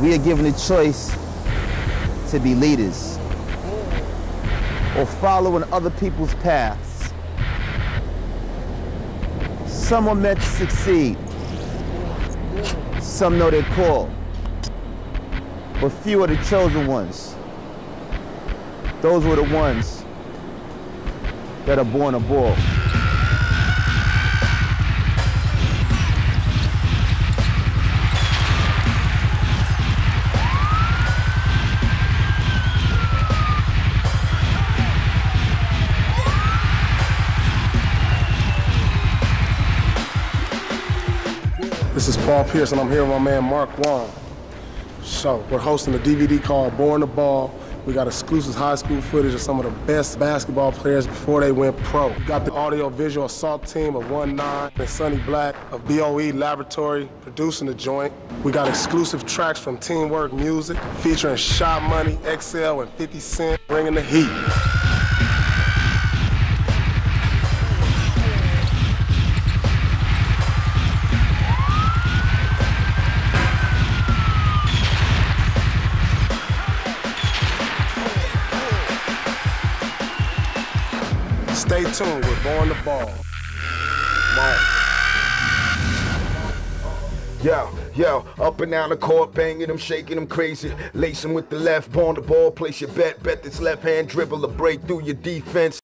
We are given a choice to be leaders or following other people's paths. Some are meant to succeed. Some know their call. But few are the chosen ones. Those were the ones that are born a bull. This is Paul Pierce, and I'm here with my man Mark Wong. So, we're hosting a DVD called Born to Ball. We got exclusive high school footage of some of the best basketball players before they went pro. We got the audio visual assault team of 1-9 and Sonny Black of BOE Laboratory producing the joint. We got exclusive tracks from Teamwork Music featuring Shot Money, XL, and 50 Cent bringing the heat. Stay tuned. We're Born to Ball. Yo, yo, up and down the court, banging them, shaking them crazy. Lacing with the left, born the ball, place your bet, bet this left hand dribble, a break through your defense.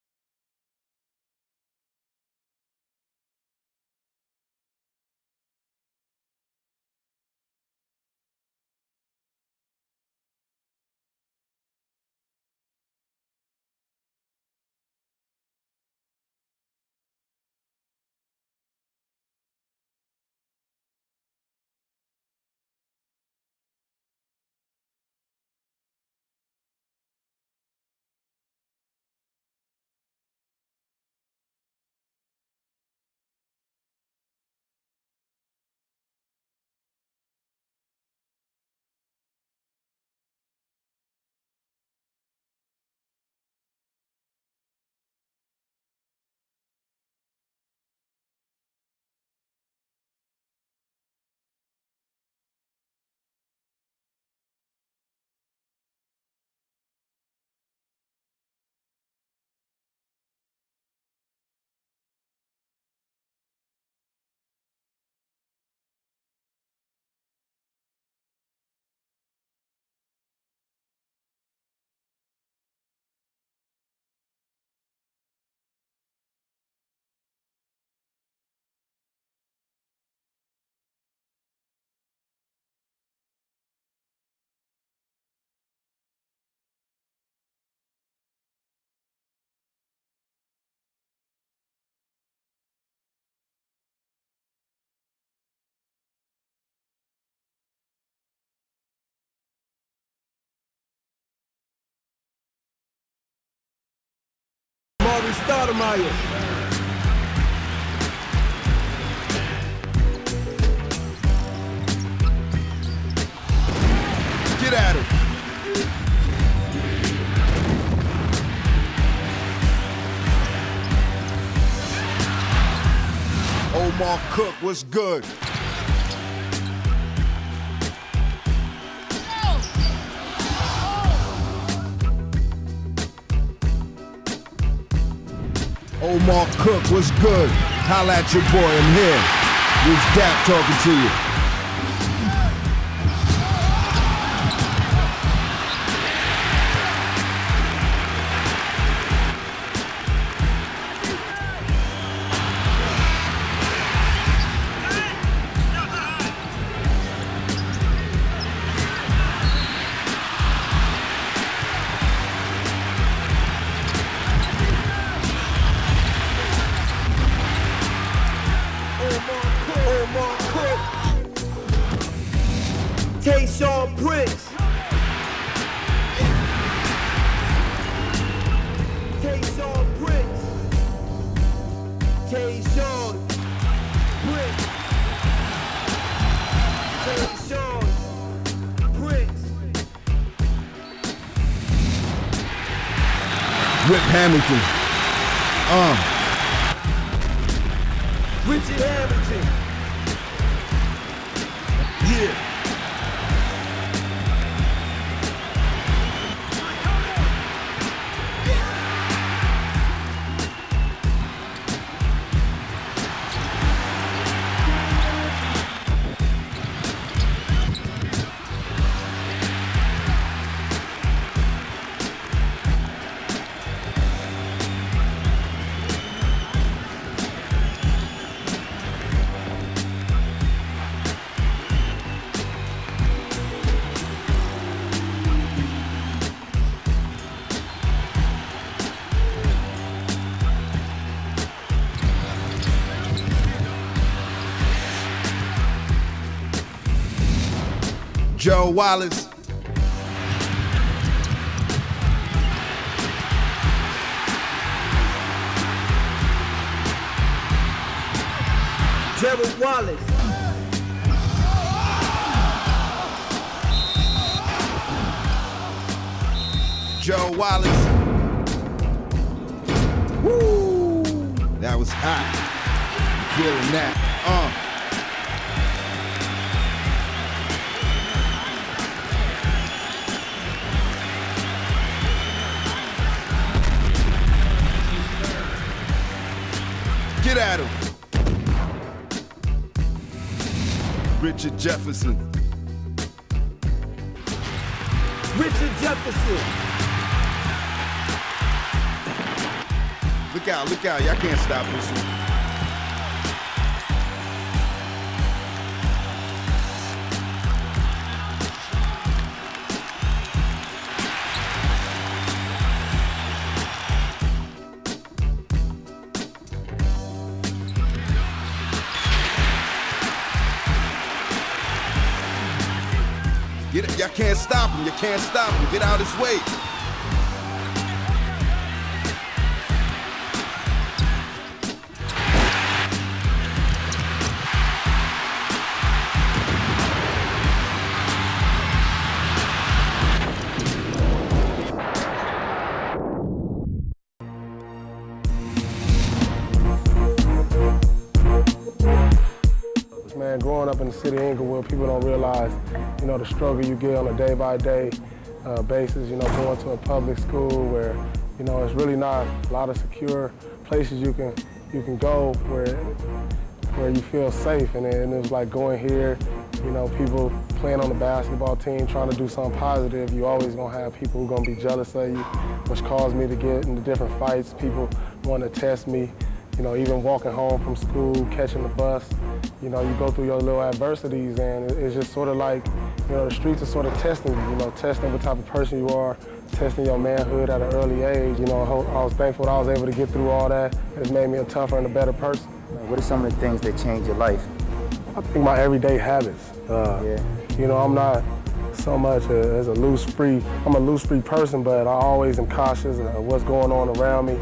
Amare Stoudemire. Omar Cook, what's good? Omar Cook, what's good? Holla at your boy, I'm here. This Dap talking to you. Hamilton. Joe Wallace. Gerald Wallace. Joe Wallace. Woo! That was hot. I'm Feeling that. Get at him. Richard Jefferson. Richard Jefferson. Look out, look out. Y'all can't stop this one. Y'all can't stop him. You can't stop him. Get out his way. Struggle you get on a day-by-day uh, basis, you know, going to a public school where, you know, it's really not a lot of secure places you can you can go where where you feel safe. And, and it was like going here, you know, people playing on the basketball team, trying to do something positive. You always gonna have people who gonna be jealous of you, which caused me to get into different fights. People want to test me, you know, even walking home from school, catching the bus. You know, you go through your little adversities, and it's just sort of like, you know, the streets are sort of testing you. You know, testing what type of person you are, testing your manhood at an early age. You know, I was thankful that I was able to get through all that. It's made me a tougher and a better person. What are some of the things that change your life? I think my everyday habits. Uh, Yeah. You know, I'm not so much a, as a loose free. I'm a loose free person, but I always am cautious of what's going on around me.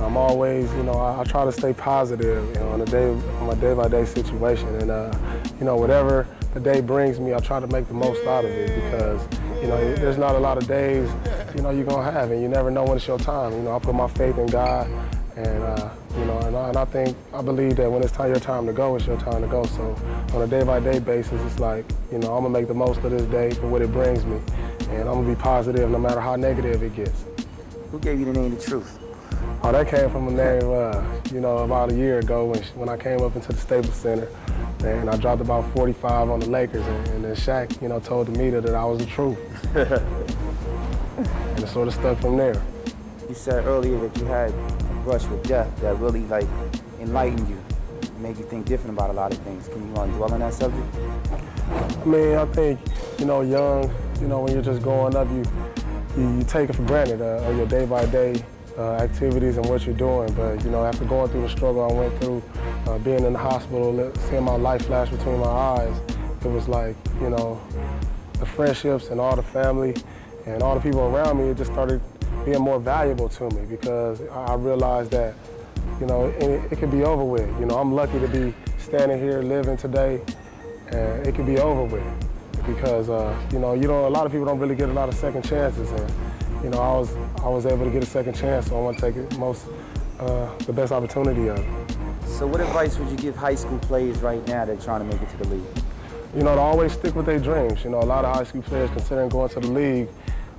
I'm always, you know, I, I try to stay positive, you know, on a day, on my day by day situation, and uh, you know, whatever the day brings me, I try to make the most out of it because, you know, there's not a lot of days, you know, you're gonna have, and you never know when it's your time. You know, I put my faith in God, and uh, you know, and I, and I think I believe that when it's time, your time to go, it's your time to go. So on a day by day basis, it's like, you know, I'm gonna make the most of this day for what it brings me, and I'm gonna be positive no matter how negative it gets. Who gave you the name The Truth? Oh, that came from a name, uh, you know, about a year ago when, when I came up into the Staples Center, and I dropped about 45 on the Lakers, and, and then Shaq, you know, told the media that I was the truth. and it sort of stuck from there. You said earlier that you had a brush with death that really like enlightened you, made you think different about a lot of things. Can you uh, dwell on that subject? I mean, I think, you know, young, you know, when you're just growing up, you you, you take it for granted uh, your day by day uh, activities and what you're doing. But you know, after going through the struggle I went through, uh, being in the hospital, seeing my life flash between my eyes, it was like, you know, the friendships and all the family and all the people around me, it just started being more valuable to me because I realized that, you know, it, it could be over with. You know, I'm lucky to be standing here living today, and it could be over with because, uh, you know, you know, a lot of people don't really get a lot of second chances, and you know, I was I was able to get a second chance, so I want to take it most uh, the best opportunity of it. So what advice would you give high school players right now that are trying to make it to the league? you know, to always stick with their dreams. You know, a lot of high school players considering going to the league,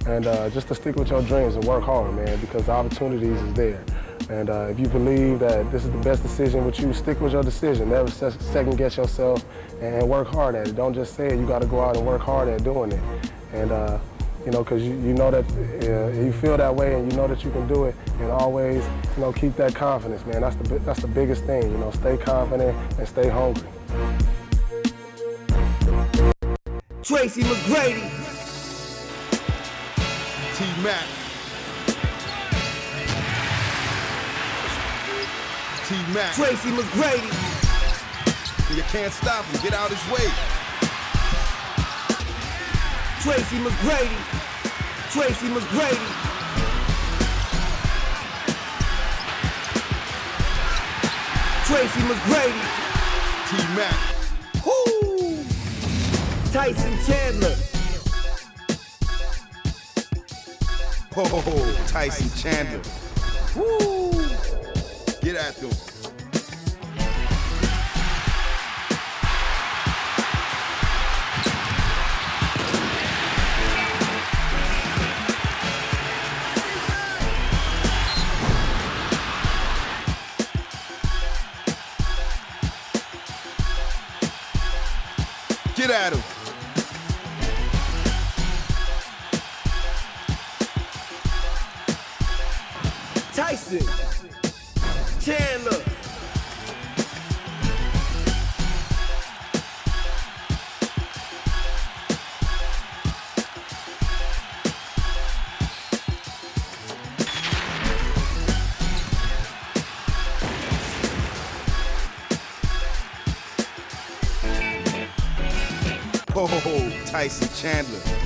and uh, just to stick with your dreams and work hard, man, because the opportunities is there. And uh, if you believe that this is the best decision with you, stick with your decision. Never second guess yourself and work hard at it. Don't just say it. You got to go out and work hard at doing it. And uh, you know, because you, you know that uh, you feel that way and you know that you can do it, and always, you know, keep that confidence, man. That's the that's the biggest thing. You know, stay confident and stay hungry. Tracy McGrady. T Mac. T Mac. Tracy McGrady. You can't stop him. Get out his way. Tracy McGrady. Tracy McGrady. Tracy McGrady. T-Mac. Woo! Tyson Chandler. Oh, Tyson Chandler. Woo! Get at them. Tyson Chandler.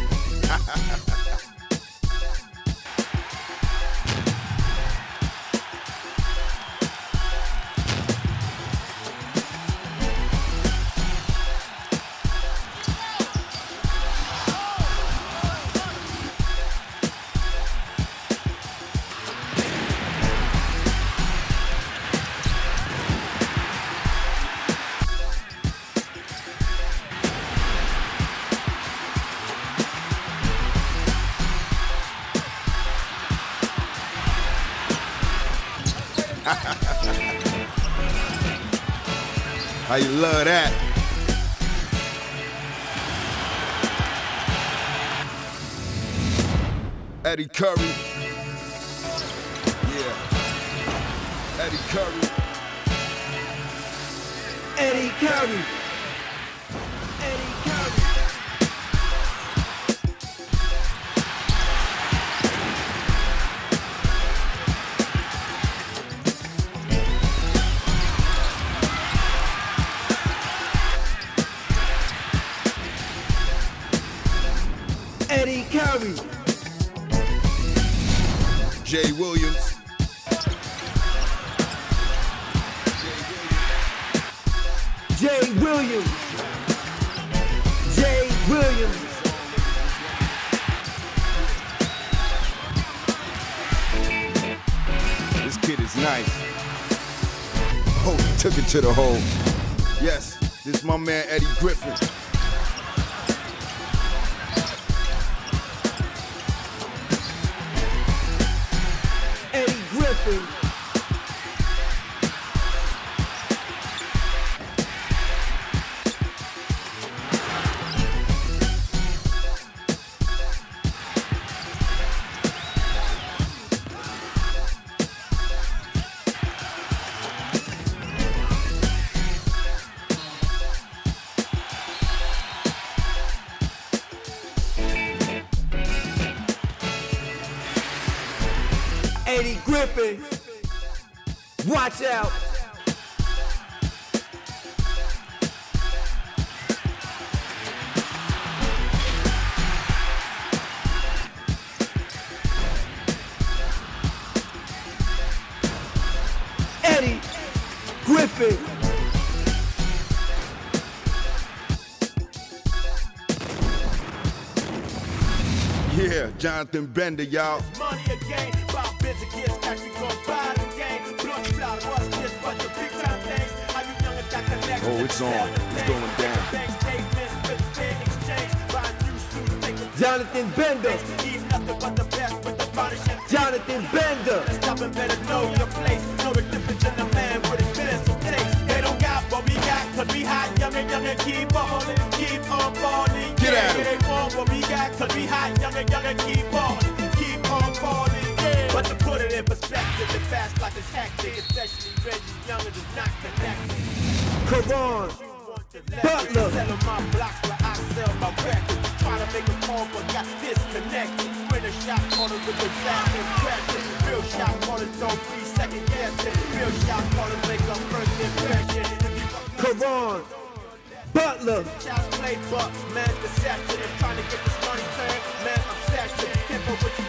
How you love that? Eddie Curry. Yeah. Eddie Curry. Eddie Curry. This Griffin. Watch out. Eddie Griffin. Yeah, Jonathan Bender, y'all. Money again, connections? Oh, on. It's going down. Jonathan Bender. Jonathan Bender. Stopping better know your place. Know the difference in a man with his business of taste. They don't got what we got, cause we hot, young and young and keep balling, keep on balling. Get yeah, at 'em. They want what we got, cause we hot, young and young and keep balling, keep on balling. Yeah. But to put it in perspective, it's fast like it's hectic, especially Reggie Young is not connected. Caron. Butler. My blocks where I sell my records. To make a call but got disconnected. Shot caller with black impression. Real shot caller don't be second guessing. Real shot caller make a first impression. Caron. Butler. Play man, deception. Trying to get this money turned, man, obsession. With you,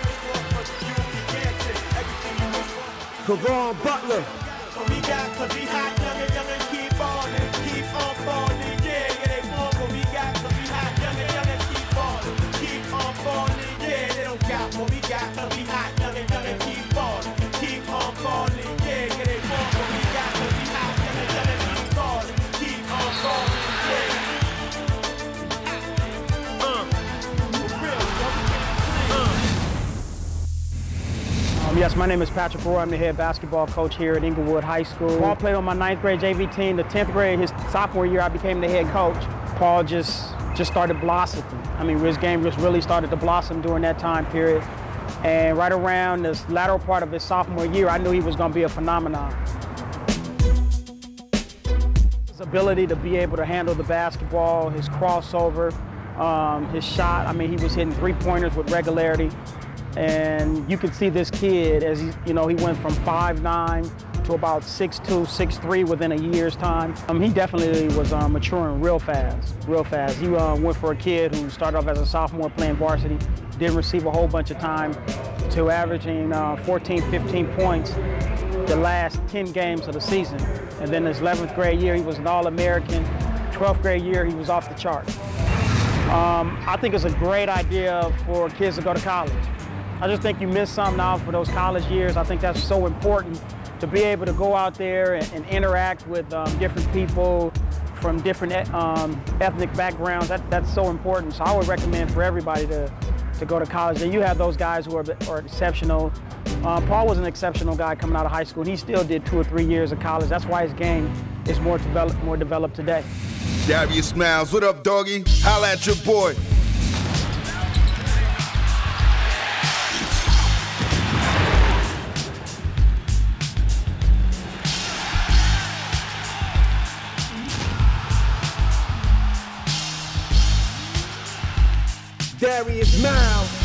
Butler. We got, hot, young and young and yes, my name is Patrick Roy. I'm the head basketball coach here at Inglewood High School. Paul played on my ninth grade JV team. The 10th grade, his sophomore year, I became the head coach. Paul just just started blossoming. I mean, his game just really started to blossom during that time period. And right around this lateral part of his sophomore year, I knew he was going to be a phenomenon. His ability to be able to handle the basketball, his crossover, um, his shot. I mean, he was hitting three pointers with regularity. And you could see this kid as he, you know, he went from 5'9 to about 6'2, 6'3 within a year's time. Um, he definitely was uh, maturing real fast, real fast. He uh, went for a kid who started off as a sophomore playing varsity, didn't receive a whole bunch of time, to averaging uh, 14, 15 points the last 10 games of the season. And then his 11th grade year, he was an All-American. 12th grade year, he was off the chart. Um, I think it's a great idea for kids to go to college. I just think you miss something out for those college years. I think that's so important to be able to go out there and, and interact with um, different people from different um, ethnic backgrounds. That, that's so important. So I would recommend for everybody to, to go to college. And you have those guys who are, are exceptional. Uh, Paul was an exceptional guy coming out of high school, and he still did two or three years of college. That's why his game is more developed, more developed today. Darius Miles, what up, doggy? Holla at your boy. Darius Miles.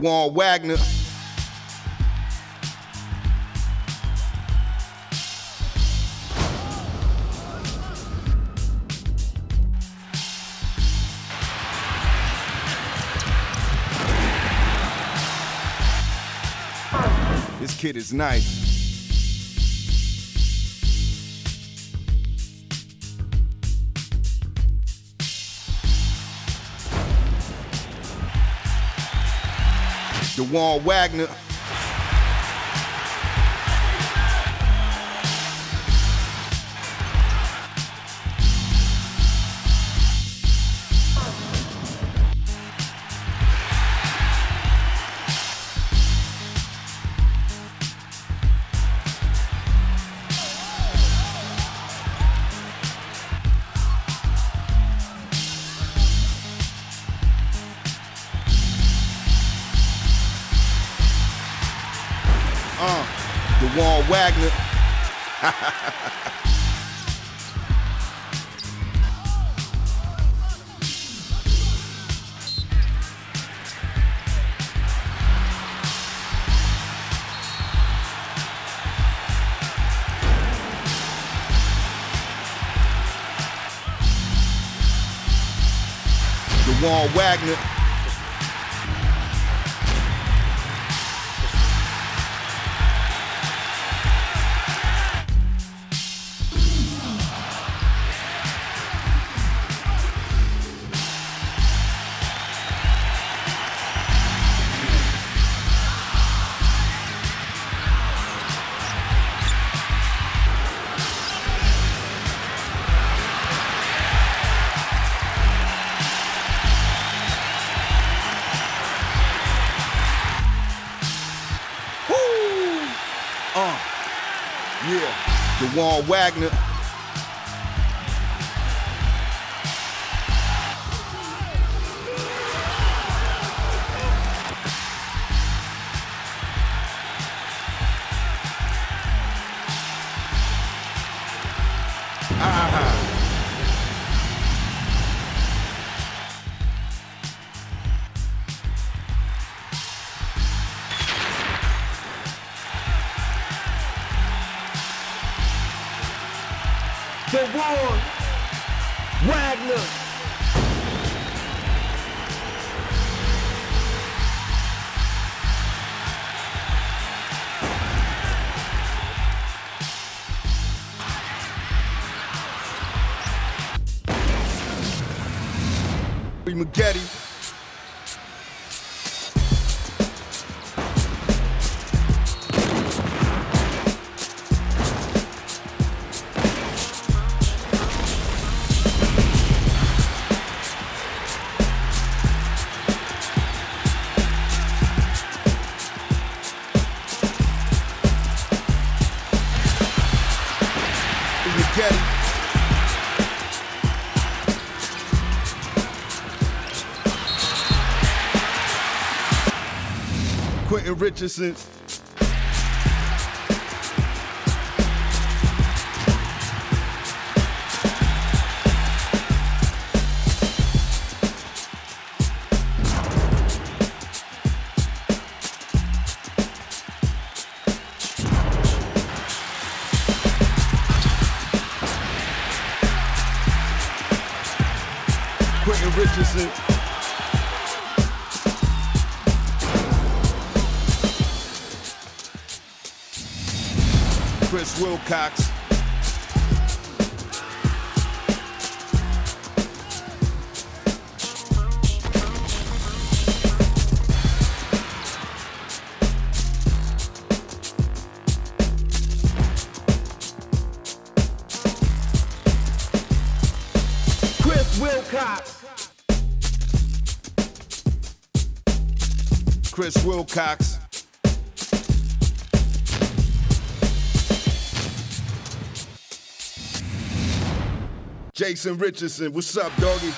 DaJuan Wagner. This kid is nice. DaJuan Wagner. DaJuan Yeah. DaJuan Wagner, Quentin Richardson. Wilcox. Chris Wilcox. Chris Wilcox. Jason Richardson, what's up, doggy?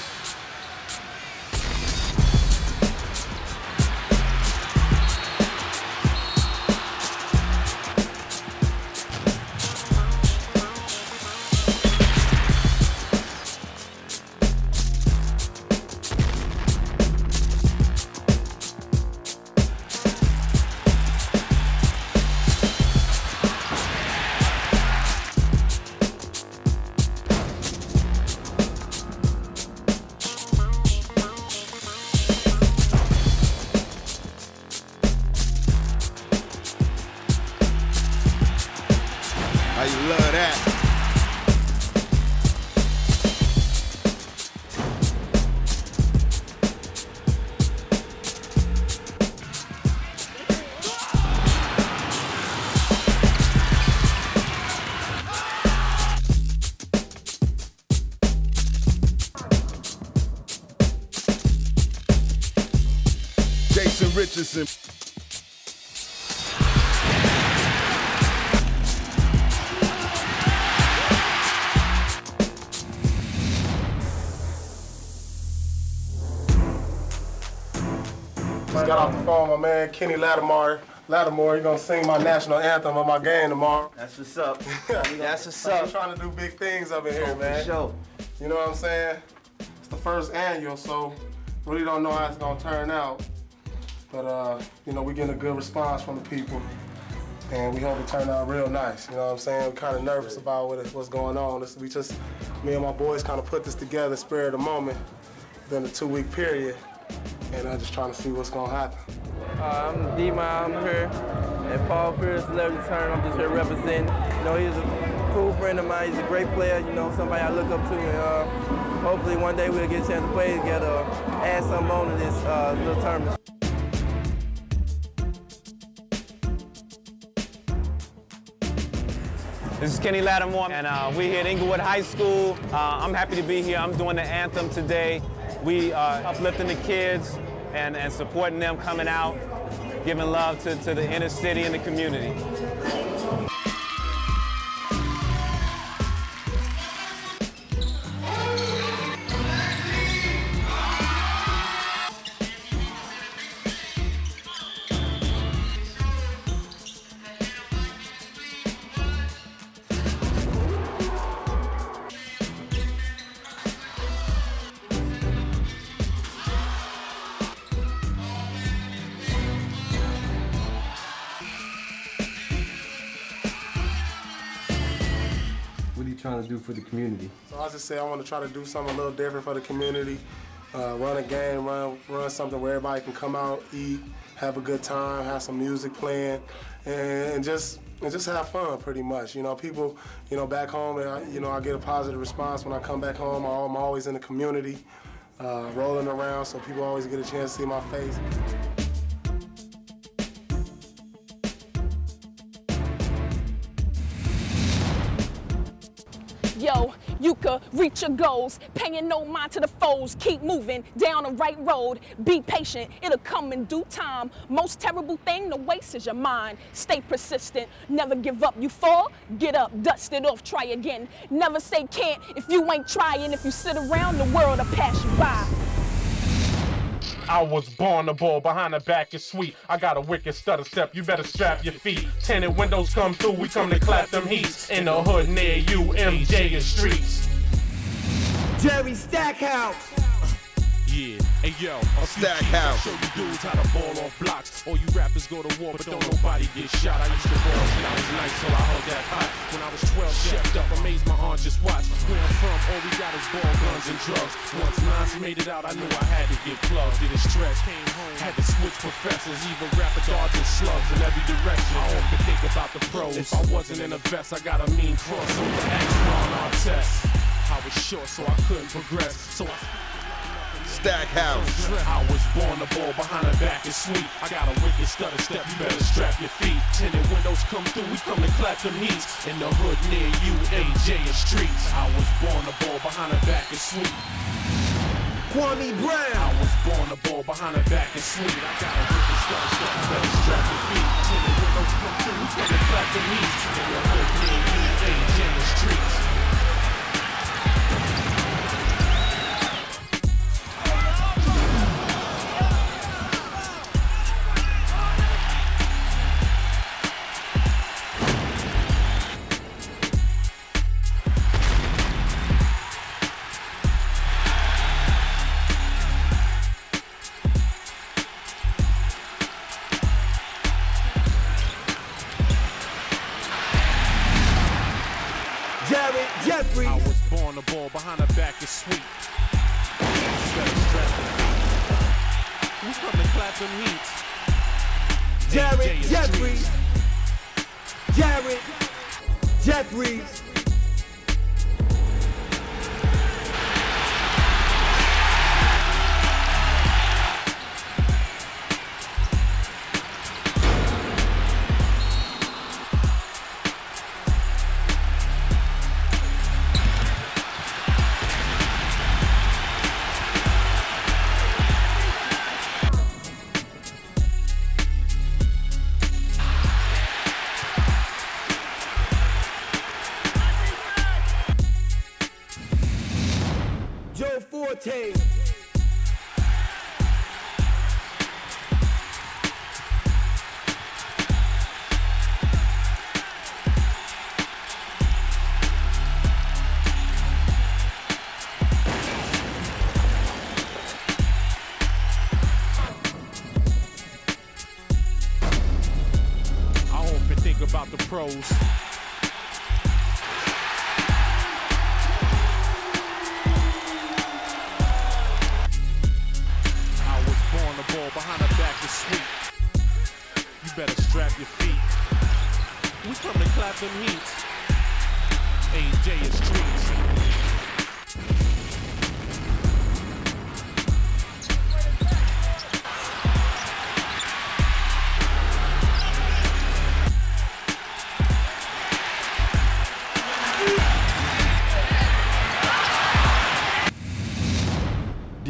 Jason Richardson. Just got off the phone, my man Kenny Lattimore. Lattimore, he gonna sing my national anthem on my game tomorrow. That's what's up. That's what's I'm up. trying to do big things up in here, For man. sure. You know what I'm saying? It's the first annual, so really don't know how it's gonna turn out. But uh, you know, we getting a good response from the people. And we hope it turned out real nice. You know what I'm saying? We're kind of nervous about what what's going on. This, we just, me and my boys kind of put this together, spur of the moment, within a two-week period. And I'm just trying to see what's gonna happen. Uh, I'm D-Ma, I'm here at Paul Pierce Celebrity Turn. I'm just here representing. You know, he's a cool friend of mine. He's a great player, you know, somebody I look up to. And uh, hopefully one day we'll get a chance to play together, add something on to this uh, little tournament. This is Kenny Lattimore, and uh, we're here at Inglewood High School. Uh, I'm happy to be here. I'm doing the anthem today. We are uplifting the kids and, and supporting them coming out, giving love to, to the inner city and the community. Trying to do for the community? So I just say I want to try to do something a little different for the community. Uh, run a game, run run something where everybody can come out, eat, have a good time, have some music playing, and, and just and just have fun. Pretty much, you know, people, you know, back home, and I, you know, I get a positive response when I come back home. I'm always in the community, uh, rolling around, so people always get a chance to see my face. Reach your goals, paying no mind to the foes. Keep moving down the right road. Be patient, it'll come in due time. Most terrible thing to waste is your mind. Stay persistent, never give up. You fall, get up, dust it off, try again. Never say can't if you ain't trying. If you sit around, the world will pass you by. I was born the ball behind the back is sweet. I got a wicked stutter step, you better strap your feet. Tenant windows come through, we come to clap them heats. In the hood near you, MJ and streets. Jerry Stackhouse. Yeah, hey yo, a few Stackhouse. Show you dudes how to ball off blocks. All you rappers go to war, but don't nobody get shot. I used to ball when I was nice, so I hold that hot. When I was 12, chefed up, amazed my aunt just watch. Where I'm from, all we got is ball, guns, and drugs. Once Nas made it out, I knew I had to get plugged. Did a stretch, came home, had to switch professors, even rapid darts and slugs in every direction. I often think about the pros. If I wasn't in a vest, I got a mean crossover. Ask Ron Artest. I was short, so I couldn't progress. So I Stackhouse. I was born to ball behind the back is sweet. I got a wicked stutter step, you better strap your feet. Tinted windows come through, we come to clap them heats. In the hood near you, AJ and streets. I was born to ball behind the back is sweet. Kwame Brown. I was born to ball behind the back is sweet. I got a wicked stutter step, you better strap your feet. Tinted windows come through, we come to clap them heats. In the hood near you, AJ and streets.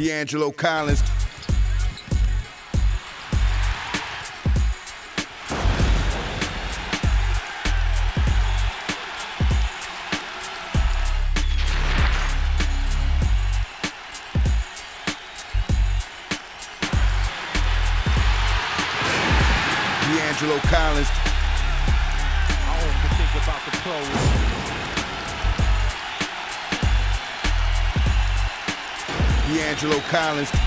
D'Angelo Collins. D'Angelo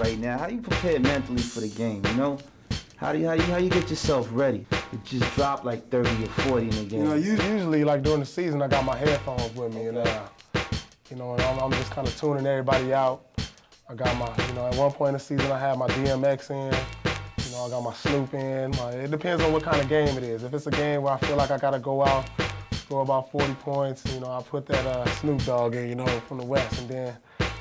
right now. How you prepare mentally for the game? You know, how do you how you how you get yourself ready to just drop like 30 or 40 in the game? You know, usually like during the season, I got my headphones with me, and uh, you know, and I'm, I'm just kind of tuning everybody out. I got my, you know, at one point in the season, I had my DMX in. You know, I got my Snoop in. My, it depends on what kind of game it is. If it's a game where I feel like I gotta go out, score about 40 points, you know, I put that uh, Snoop Dogg in, you know, from the West, and then,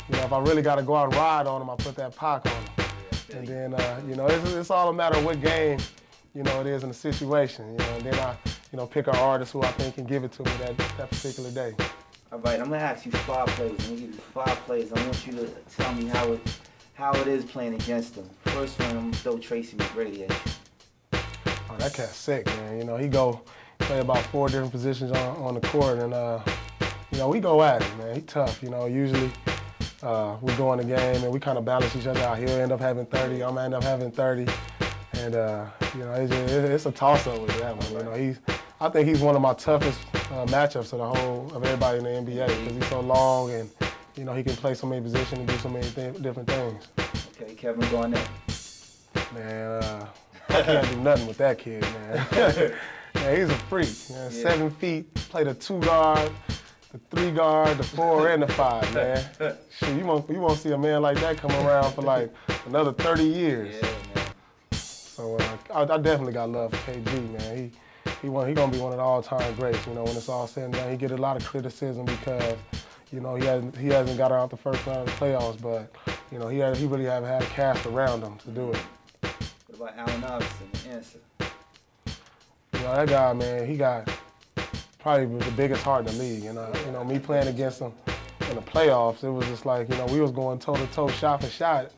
you know, if I really gotta go out and ride on him, I put that Pac on him. And then, uh, you know, it's, it's all a matter of what game, you know, it is in the situation, you know, and then I, you know, pick an artist who I think can give it to me that, that particular day. All right, I'm gonna ask you five plays. I'm gonna give you five plays. I want you to tell me how it how it is playing against them. First one, I'm gonna throw Tracy McGrady at you. Oh, that cat's sick, man. You know, he go play about four different positions on, on the court, and uh, you know, we go at it, man. He tough. You know, usually uh, we go in the game and we kind of balance each other out. He'll end up having 30. I'm gonna end up having 30, and uh, you know, it's, just, it's a toss-up with that one. You know, he's. I think he's one of my toughest uh, matchups of the whole of everybody in the NBA because he's so long and you know he can play so many positions and do so many th- different things. Okay, Kevin Garnett. Man, uh, I can't do nothing with that kid, man. yeah, he's a freak. Man. Seven feet, played a two guard, the three guard, the four, and the five, man. Shit, you won't you won't see a man like that come around for like another 30 years. So uh, I, I definitely got love for KG, man. He he one, he gonna be one of the all-time greats. You know, when it's all said and done, he get a lot of criticism because you know he hasn't he hasn't got out the first round of the playoffs, but you know he had, he really haven't had a cast around him to do it. What about Allen Iverson, the answer? You know, that guy, man, he got probably the biggest heart in the league. And, uh, you know, me playing against him in the playoffs, it was just like, you know, we was going toe-to-toe, shot for shot.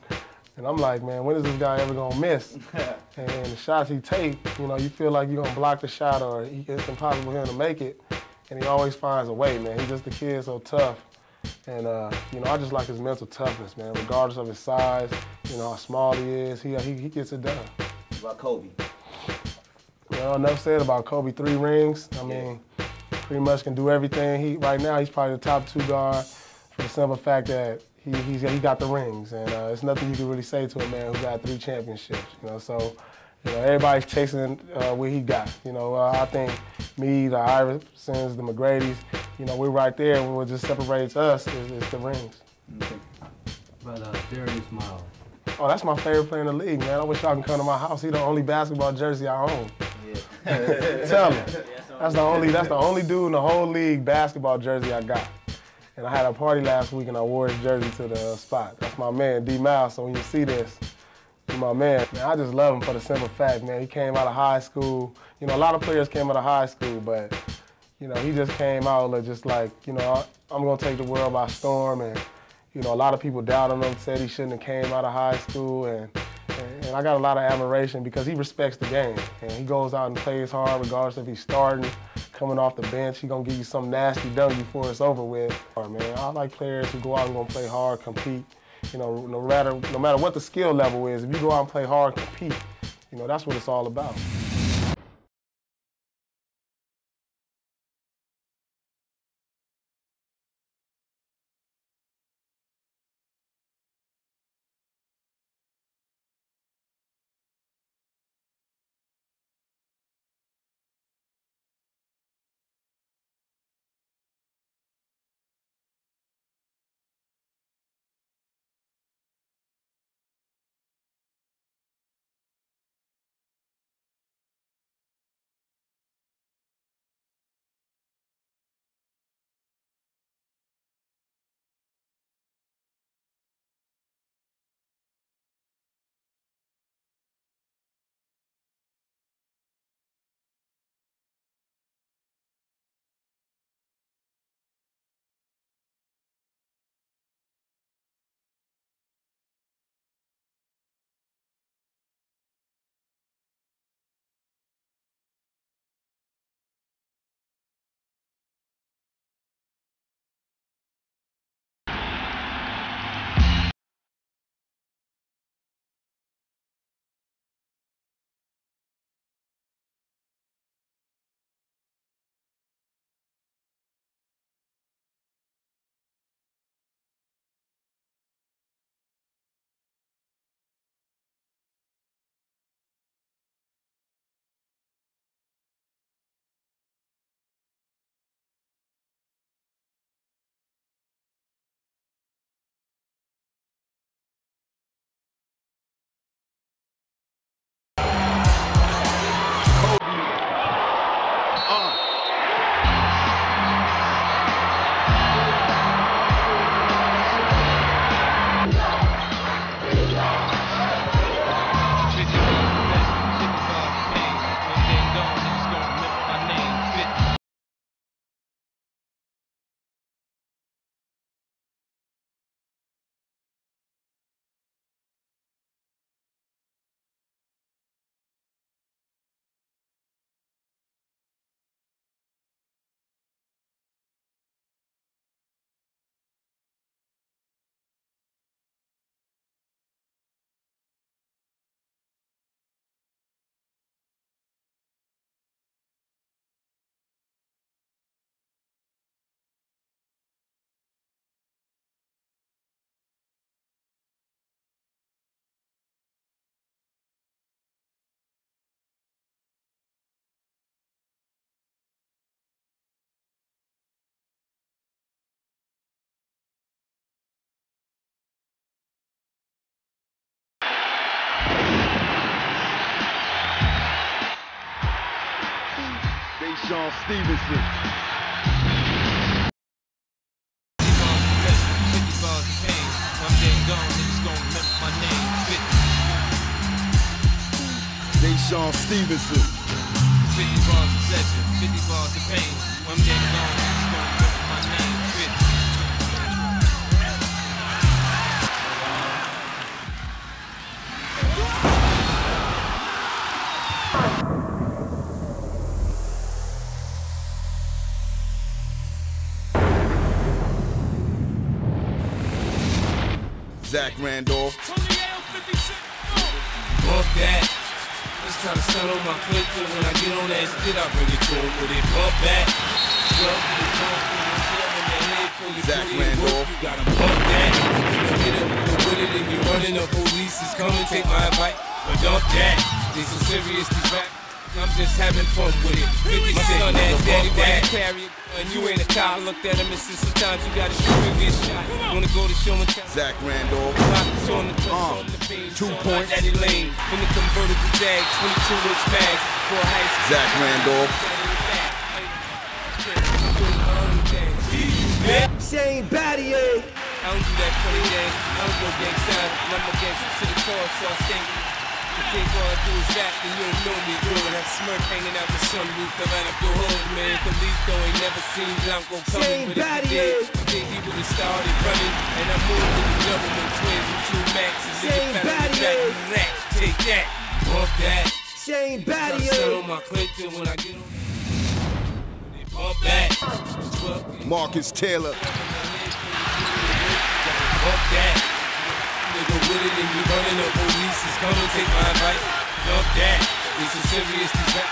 And I'm like, man, when is this guy ever going to miss? and the shots he take, you know, you feel like you're going to block the shot or it's impossible for him to make it. And he always finds a way, man. He's just a kid so tough. And, uh, you know, I just like his mental toughness, man. Regardless of his size, you know, how small he is, he, he, he gets it done. What about Kobe? You know, enough said about Kobe. Three rings. I mean, pretty much can do everything. He right now he's probably the top two guard for the simple fact that he he's, he got the rings, and uh, it's nothing you can really say to a man who got three championships. You know, so you know everybody's chasing uh, what he got. You know, uh, I think me, the Iversons, the McGrady's, you know, we're right there. and What just separates us is, is the rings. But uh, Darius Miles. Oh, that's my favorite player in the league, man. I wish y'all can come to my house. He the only basketball jersey I own. Yeah. Tell me. That's the only that's the only dude in the whole league basketball jersey I got. And I had a party last week and I wore his jersey to the spot. That's my man, D Miles. So when you see this, my man. Man, I just love him for the simple fact, man. He came out of high school. You know, a lot of players came out of high school, but you know, he just came out just like, you know, I'm gonna take the world by storm and you know, a lot of people doubted him, said he shouldn't have came out of high school and and, I got a lot of admiration because he respects the game and he goes out and plays hard regardless if he's starting, coming off the bench. He gonna give you some nasty dunk before it's over with. Or, man, I like players who go out and gonna play hard, compete. You know, no matter no matter what the skill level is, if you go out and play hard, compete, you know, that's what it's all about. DeShawn Stevenson. DeShawn Stevenson. 50 bars of pleasure, 50 bars of pain. One gone, Zach Randolph. Bump that. Just try to stun on my clip, but when I get on that shit, I bring it to him with it. Bump that. Jump to the bump, put your thumb in the head for your Zach Randolph. You gotta bump that. You hit it, you with it, and you're running. The police is coming, take my advice. But dump that. They so serious, these rap. I'm just having fun with it. 50 my son, that daddy, daddy, carry it. And you ain't a cop. I looked at him and said, sometimes you gotta shoot and get shot. Wanna go to show and tell. Zach Randolph. On the Uh, two points. Daddy Lane in the convertible Jag, 22 inch mags for high school. Zach Randolph. Shane Battier. I don't do that funny game. I don't go gang sign. I'm against to the core, so I think. You think all I do is rap, then you don't know me good. Have smirk hanging out the sunroof, the light up your hood, man. Calito ain't never seen Blanco coming, Shane but if you did, you think he would've started running. And I moved with the government twins with two maxes. Shane Nigga found the Battier. back, rack, take that, bump that. Shane Try to Battier. settle on my clip, when I get on, bump that. Marcus Taylor. Police is coming, take my advice. Fuck that. This is serious, these rap.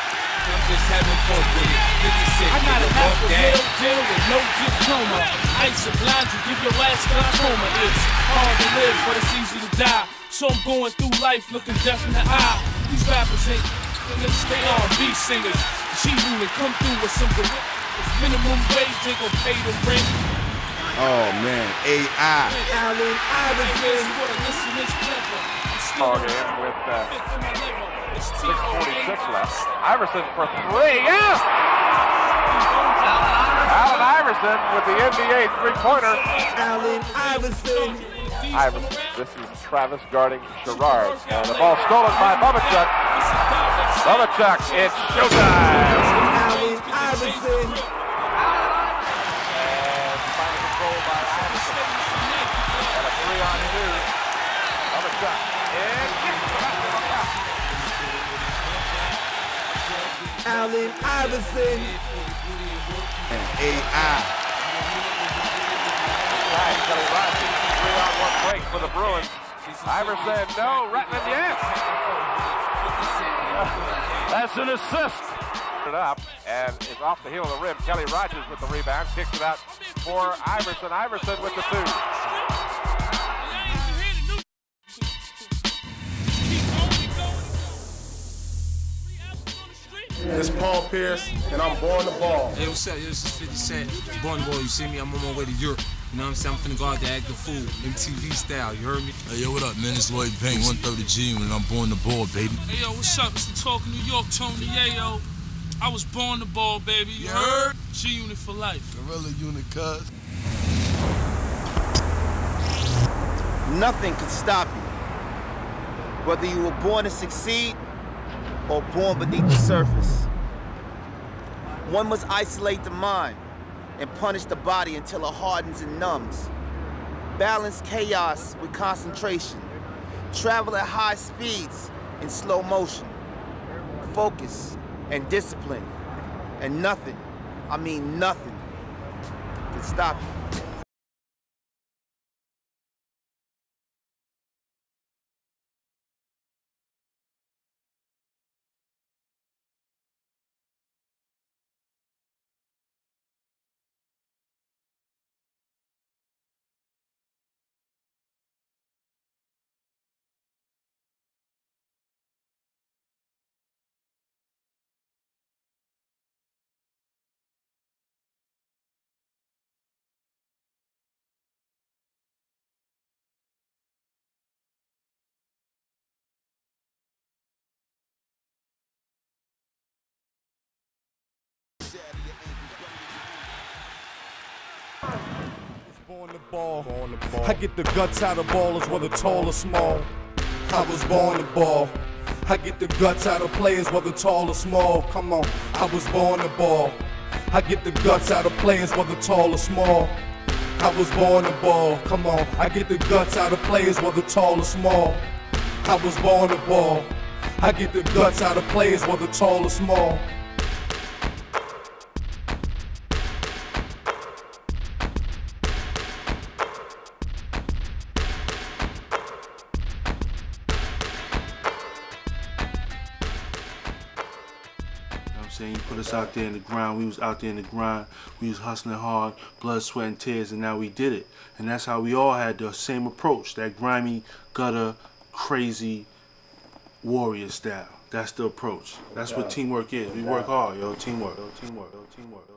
I'm just having fun with it. 50 cent, I got a nigga, half fuck a that. real deal with no diploma. Ice and blind you, give your last glaucoma. It's hard to live, but it's easy to die. So I'm going through life looking death in the eye. These rappers ain't niggas, they R&B singers. G-Unit come through with some gorilla. Minimum wage, they gon' pay the rent. Oh man, AI. Allen Iverson. Ball game with uh, 6.46 left. Iverson for three. Yeah! Allen Iverson with the NBA three-pointer. Allen Iverson. Iverson. This is Travis guarding Sherrard. And the ball stolen by Bubachuk. Bubachuk, it's showtime. Allen Iverson. Allen Iverson. And AI. Right, Kelly Rogers, three on one break for the Bruins. Iverson, no. Ratman, yes. That's an assist. It up and is off the heel of the rim. Kelly Rogers with the rebound, kicks it out for Iverson. Iverson with the two. It's Paul Pierce, and I'm born the ball. Hey, what's up? Yo, this is 50 Cent. Born boy, you see me? I'm on my way to Europe. You know what I'm saying? I'm finna go out there act the fool. MTV style, you heard me? Hey, yo, what up, man? It's Lloyd Bank, 130G, and I'm born the ball, baby. Hey yo, what's up? It's the Talk of New York, Tony Yayo. I was born the ball, baby. You heard? G Unit for life. Gorilla Unit, cuz. Nothing can stop you. Whether you were born to succeed or born beneath the surface. One must isolate the mind and punish the body until it hardens and numbs. Balance chaos with concentration. Travel at high speeds in slow motion. Focus and discipline. And nothing, I mean nothing, can stop you. Ball. I get the guts out of ballers, whether tall or small. I was born to ball. I get the guts out of players, whether tall or small. Come on, I was born to ball. I get the guts out of players, whether tall or small. I was born to ball. Come on, I get the guts out of players, whether tall or small. I was born to ball. I get the guts out of players, whether tall or small. Out there in the grind. We was out there in the grind. We was hustling hard, blood, sweat, and tears, and now we did it. And that's how we all had the same approach, that grimy, gutter, crazy warrior style. That's the approach. That's what teamwork is. We work hard, yo. Teamwork. Yo, teamwork. Yo, teamwork. Yo, teamwork.